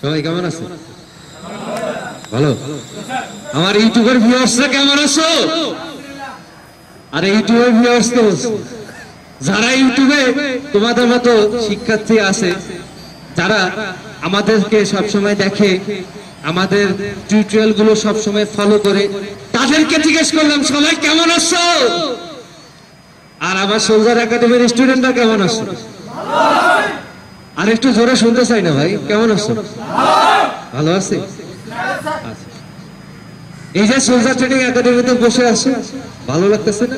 সবাই কেমন আছে? ভালো? আমার ইউটিউবের ভিউয়ার্সরা কেমন আছো? আরে ইউটিউবের ভিউয়ার্স বলছি যারা ইউটিউবে তোমাদের মতো শিক্ষার্থী আছে, যারা আমাদেরকে সবসময় দেখে, আমাদের টিউটোরিয়ালগুলো সবসময় ফলো করে, তাদেরকে জিজ্ঞেস করলাম, সবাই কেমন আছো? আর আমার সোলজার একাডেমির স্টুডেন্টরা কেমন আছো? আর একটু জোরে শুনতে চাই না ভাই কেমন আছো ভালো আছি। এই যে সোলজার ট্রেনিং একাডেমিতে বসে আছো, ভালো লাগতেছে না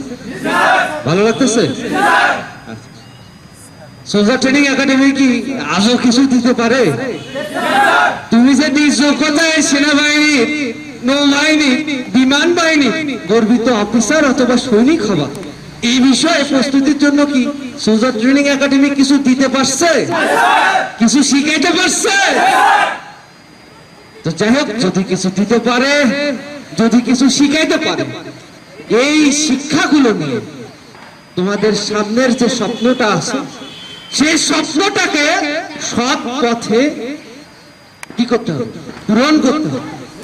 ভালো লাগতেছে। সোলজার ট্রেনিং একাডেমি কি আজও কিছু দিতে পারে তুমি যে নিজ যোগ্যতায় সেনাবাহিনী, নৌবাহিনী বিমান বাহিনী গর্বিত অফিসার অথবা সৈনিক হবা এই বিষয়ে প্রস্তুতির জন্য কি সোলজার ট্রেনিং একাডেমি কিছু দিতে পারছে? কিছু শিখাইতে পারছে? তো যাই হোক, যদি কিছু দিতে পারে, যদি কিছু শিখাইতে পারে, এই শিক্ষাগুলো নিয়ে তোমাদের সামনের যে স্বপ্নটা আছে, সেই স্বপ্নটাকে সৎ পথে কি করতে হবে? পূরণ করতে হবে।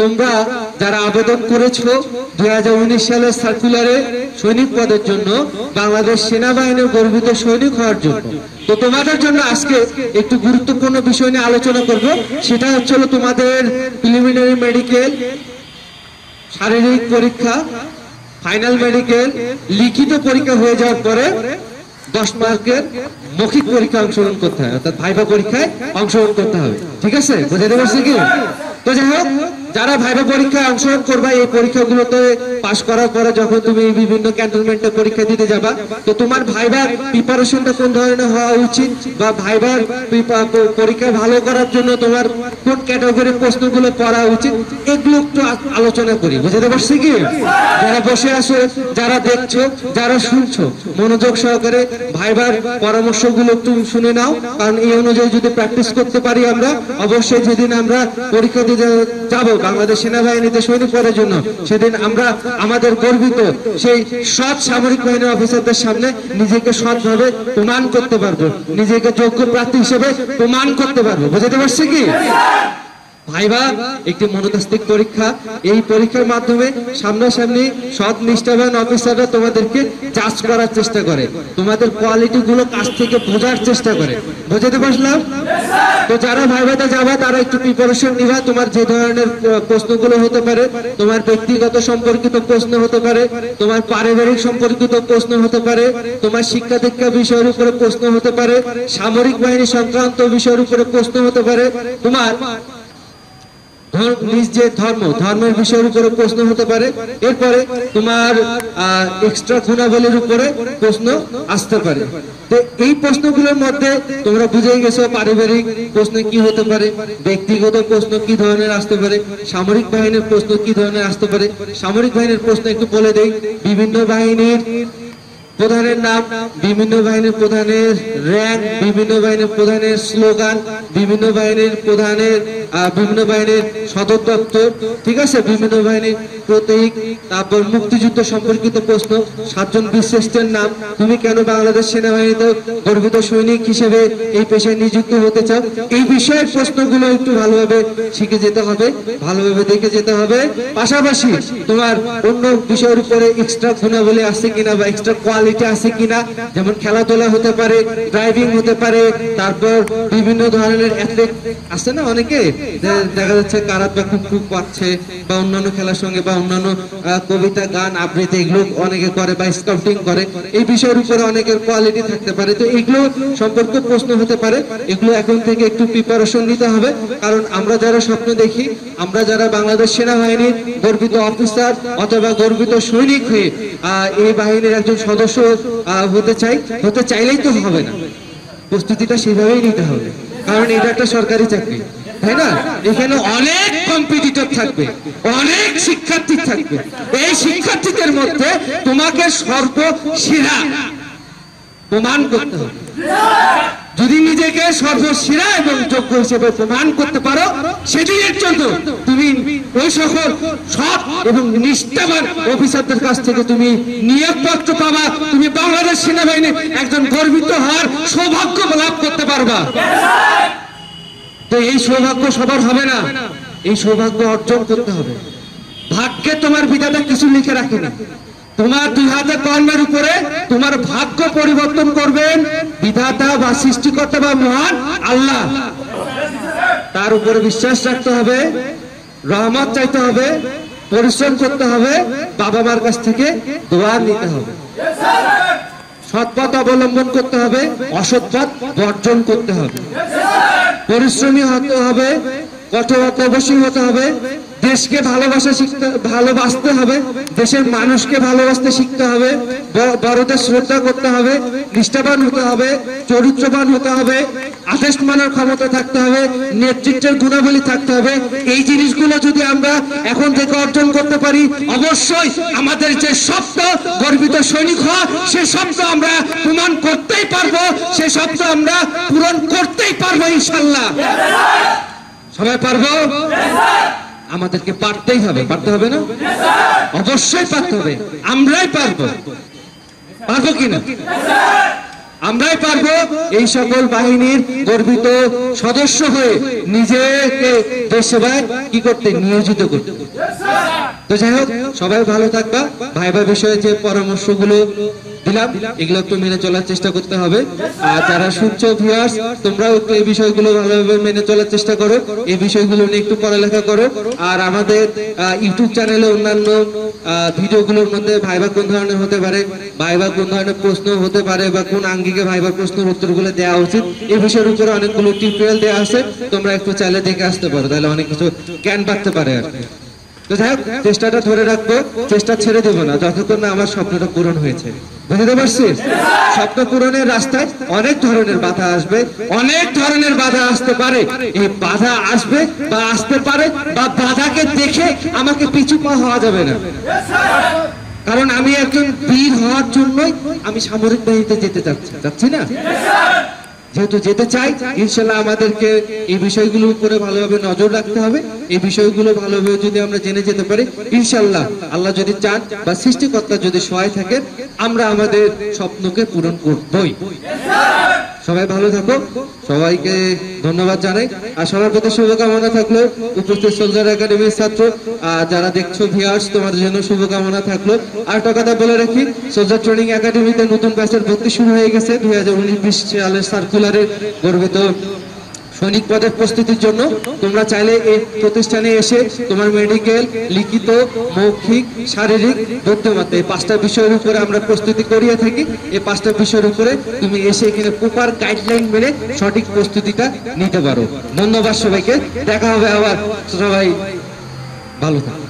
তোমরা যারা আবেদন করেছ দুই সালের সার্কুলারে সৈনিক পদের জন্য বাংলাদেশ সেনাবাহিনীর গর্বিত সৈনিক হওয়ার জন্য। তো তোমাদের জন্য আজকে একটু গুরুত্বপূর্ণ বিষয় নিয়ে আলোচনা করব, সেটা হচ্ছে তোমাদের প্রিলিমিনারি মেডিকেল শারীরিক পরীক্ষা ফাইনাল মেডিকেল লিখিত পরীক্ষা হয়ে যাওয়ার পরে দশ মার্কের মৌখিক পরীক্ষা অংশগ্রহণ করতে হবে অর্থাৎ ভাইবা পরীক্ষায় অংশগ্রহণ করতে হবে। ঠিক আছে? বুঝাতে পারছি কি? তো যাই হোক যারা ভাইবা পরীক্ষায় অংশগ্রহণ করবা, এই পরীক্ষাগুলোতে পাশ করার পরে যখন তুমি বিভিন্ন ক্যান্টনমেন্টে পরীক্ষা দিতে যাবা, তো তোমার ভাইবার প্রিপারেশনটা কোন ধরনের হওয়া উচিত বা ভাইবার পরীক্ষা ভালো করার জন্য তোমার কোন ক্যাটাগরির প্রশ্নগুলো পড়া উচিত, এগুলো একটু আলোচনা করি। বুঝতে পারছি কি? যারা বসে আছো, যারা দেখছ, যারা শুনছো, মনোযোগ সহকারে ভাইবার পরামর্শগুলো একটু শুনে নাও, কারণ এই অনুযায়ী যদি প্র্যাকটিস করতে পারি আমরা, অবশ্যই যেদিন আমরা পরীক্ষা দিতে যাব বাংলাদেশ সেনাবাহিনীতে সৈনিক পদের জন্য সেদিন আমরা আমাদের গর্বিত সেই সৎ সামরিক বাহিনীর অফিসারদের সামনে নিজেকে সৎভাবে প্রমাণ করতে পারব, নিজেকে যোগ্য প্রার্থী হিসেবে প্রমাণ করতে পারব। বুঝতে পারছি কি? ভাইবা, একটি মনোতাস্তিক পরীক্ষা। এই পরীক্ষার মাধ্যমে সামনাসামনি সৎ নিষ্ঠাবান অফিসাররা তোমাদেরকে জাজ করার চেষ্টা করে। তোমাদের কোয়ালিটি গুলো কাছ থেকে বোঝার চেষ্টা করে। বুঝতে পারলাম তো যারা ভাইবাতে যাবা, তারা একটু প্রিপারেশন নিবা। তোমার যে ধরনের প্রশ্নগুলো হতে পারে, তোমার ব্যক্তিগত সম্পর্কিত প্রশ্ন হতে পারে, তোমার পারিবারিক সম্পর্কিত প্রশ্ন হতে পারে, তোমার শিক্ষা দীক্ষা বিষয়ের উপরে প্রশ্ন হতে পারে, সামরিক বাহিনী সংক্রান্ত বিষয়ের উপরে প্রশ্ন হতে পারে। তোমার নিজ যে ধর্ম, ধর্মের বিষয়ের উপরে প্রশ্ন হতে পারে। এরপরে তোমার এক্সট্রা উপরে প্রশ্ন আসতে পারে। এই প্রশ্নগুলোর মধ্যে তোমরা বুঝেই গেছো পারিবারিক প্রশ্ন কি হতে পারে, ব্যক্তিগত প্রশ্ন কি ধরনের আসতে পারে, সামরিক বাহিনীর প্রশ্ন কি ধরনের আসতে পারে। সামরিক বাহিনীর প্রশ্ন একটু বলে দেই। বিভিন্ন বাহিনীর প্রধানের নাম বিভিন্ন বাহিনীর প্রধানের র্যাঙ্ক বিভিন্ন বাহিনীর প্রধানের স্লোগান বিভিন্ন বাহিনীর প্রধানের বিভিন্ন বাহিনীর সদর দপ্তর, ঠিক আছে? বিভিন্ন বাহিনীর প্রতীক, তারপর মুক্তিযুদ্ধ সম্পর্কিত প্রশ্ন, সাতজন বিশ্রেষ্ঠের নাম, তুমি কেন বাংলাদেশ সেনাবাহিনীতে গর্বিত সৈনিক হিসেবে এই পেশায় নিযুক্ত হতে চাও? এই বিষয়ের প্রশ্নগুলো একটু ভালোভাবে শিখে যেতে হবে, ভালোভাবে দেখে যেতে হবে। পাশাপাশি তোমার অন্য বিষয়ের উপরে এক্সট্রা গুণাবলী আছে কিনা বা এক্সট্রা কোয়ালিটি আছে কিনা, যেমন খেলাধুলা হতে পারে ড্রাইভিং হতে পারে, তারপর বিভিন্ন ধরনের অ্যাথলেট আছে না অনেকে? দেখা যাচ্ছে কারাত বা কুকু পাচ্ছে, বা অন্যান্য খেলার সঙ্গে, বা অন্যান্য কবিতা, গান, আবৃত্তি, এগুলো অনেকে করে বা স্কাউটিং করে। এই বিষয়ের উপরে অনেকের কোয়ালিটি থাকতে পারে। তো এগুলো সম্পর্কে প্রশ্ন হতে পারে। এগুলো এখন থেকে একটু প্রিপারেশন নিতে হবে। কারণ আমরা যারা স্বপ্ন দেখি, আমরা যারা বাংলাদেশ সেনাবাহিনীর গর্বিত অফিসার অথবা গর্বিত সৈনিক হয়ে এই বাহিনীর একজন সদস্য হতে চাই, হতে চাইলেই তো হবে না। প্রস্তুতিটা সেভাবেই নিতে হবে। কারণ এটা একটা সরকারি চাকরি, তাই না? এখানে অনেক কম্পিটিটর থাকবে, অনেক শিক্ষার্থী থাকবে। এই শিক্ষার্থীদের মধ্যে তোমাকে সর্বসেরা প্রমাণ করতে হবে। যদি নিজেকে সর্বসেরা এবং যোগ্য হিসেবে প্রমাণ করতে পারো সেদিনের জন্য তুমি ওই সকল সৎ এবং নিষ্ঠাবান অফিসারদের কাছ থেকে তুমি নিয়োগপত্র পাবা। তুমি বাংলাদেশ সেনাবাহিনী একজন গর্বিত হওয়ার সৌভাগ্য লাভ করতে পারবা। তো এই সৌভাগ্য সবার হবে না, এই সৌভাগ্য অর্জন করতে হবে। ভাগ্যে তোমার বিধাতা কিছু লিখে রাখে না। তোমার দুই হাতে কর্মের উপরে তোমার ভাগ্য পরিবর্তন করবেন। বিধাতা বা সৃষ্টিকর্তা বা মহান আল্লাহ। তার উপরে বিশ্বাস রাখতে হবে, রহমত চাইতে হবে, পরিশ্রম করতে হবে বাবা মার কাছ থেকে দোয়া নিতে হবে। সৎপথ অবলম্বন করতে হবে অসৎপথ বর্জন করতে হবে। পরিশ্রমী হতে হবে, কঠোর অবশ্যই হতে হবে দেশকে ভালোবাসা শিখতে, ভালোবাসতে হবে, দেশের মানুষকে ভালোবাসতে শিখতে হবে বড়দের শ্রদ্ধা করতে হবে, নিষ্ঠাবান হতে হবে, চরিত্রবান হতে হবে, আদেশ মানার ক্ষমতা থাকতে হবে, নেতৃত্বের গুণাবলী থাকতে হবে। এই জিনিসগুলো যদি আমরা এখন থেকে অর্জন করতে পারি, অবশ্যই আমাদের যে স্বপ্ন, গর্বিত সৈনিক হওয়া, সে স্বপ্ন আমরা প্রমাণ করতেই পারব, সে স্বপ্ন আমরা পূরণ করতেই পারব ইনশাল্লাহ। সবাই পারব? আমাদেরকে পারতেই হবে, পারতে হবে না? অবশ্যই পারতে হবে, আমরাই পারব। পারব কিনা? আমরাই পারব এই সকল বাহিনীর গর্বিত সদস্য হয়ে নিজেকে দেশসেবায় কি করতে নিয়োজিত করতে। তো যাই হোক, সবাই ভালো থাকবা। ভাই ভাই বিষয়ে যে পরামর্শগুলো দিলাম, এগুলো একটু মেনে চলার চেষ্টা করতে হবে। আর যারা শুনছো ভিউয়ার্স তোমরাও একটু এই বিষয়গুলো ভালোভাবে মেনে চলার চেষ্টা করো। এই বিষয়গুলো নিয়ে একটু পড়ালেখা করো। আর আমাদের ইউটিউব চ্যানেলে অন্যান্য ভিডিওগুলোর মধ্যে ভাইবা কোন ধরনের হতে পারে ভাইবা কোন ধরনের প্রশ্ন হতে পারে বা কোন আঙ্গিকে ভাইবার প্রশ্নের উত্তরগুলো দেওয়া উচিত, এই বিষয়ের উপরে অনেকগুলো টিউটোরিয়াল দেওয়া আছে। তোমরা একটু চাইলে দেখে আসতে পারো, তাহলে অনেক কিছু জ্ঞান বাড়তে পারে আর। চেষ্টাটা ধরে রাখব, চেষ্টা ছেড়ে দেবো না, যতক্ষণ না আমার স্বপ্নটা পূরণ হয়েছে। বুঝতে পারছিস স্বপ্ন পূরণের রাস্তায় অনেক ধরনের বাধা আসবে, অনেক ধরনের বাধা আসতে পারে। এই বাধা আসবে বা আসতে পারে বা বাধাকে দেখে আমাকে পিছু পা হওয়া যাবে না। কারণ আমি একজন বীর হওয়ার জন্যই আমি সামরিক বাহিনীতে যেতে চাচ্ছি চাচ্ছি না? যেহেতু যেতে চাই, ইনশাল্লাহ আমাদেরকে এই বিষয়গুলোর উপরে ভালোভাবে নজর রাখতে হবে। এই বিষয়গুলো ভালোভাবে যদি আমরা জেনে যেতে পারি, ইনশাল্লাহ আল্লাহ যদি চান বা সৃষ্টিকর্তা যদি সহায় থাকে আমরা আমাদের স্বপ্নকে পূরণ করবই। সবাই ভালো থাকো। সবাইকে ধন্যবাদ জানাই। আর সবার প্রতি শুভকামনা থাকল উপস্থিত সোলজার একাডেমির ছাত্র। আর যারা দেখছ ভিয়ার্স তোমাদের জন্য শুভকামনা থাকল। আর কথা বলে রাখি সোলজার ট্রেনিং একাডেমিতে নতুন ব্যাচের ভর্তি শুরু হয়ে গেছে। দুই হাজার উনিশ বিশ সালের সার্কুলারে গর্বিত সৈনিক পদের প্রস্তুতির জন্য তোমরা চাইলে এই প্রতিষ্ঠানে এসে তোমার মেডিকেল লিখিত, মৌখিক, শারীরিক বুদ্ধিমত্তা এই পাঁচটা বিষয়ের উপরে আমরা প্রস্তুতি করিয়ে থাকি। এই পাঁচটা বিষয়ের উপরে তুমি এসে এখানে প্রপার গাইডলাইন মেনে সঠিক প্রস্তুতিটা নিতে পারো। ধন্যবাদ সবাইকে। দেখা হবে আবার। সবাই ভালো থাকো।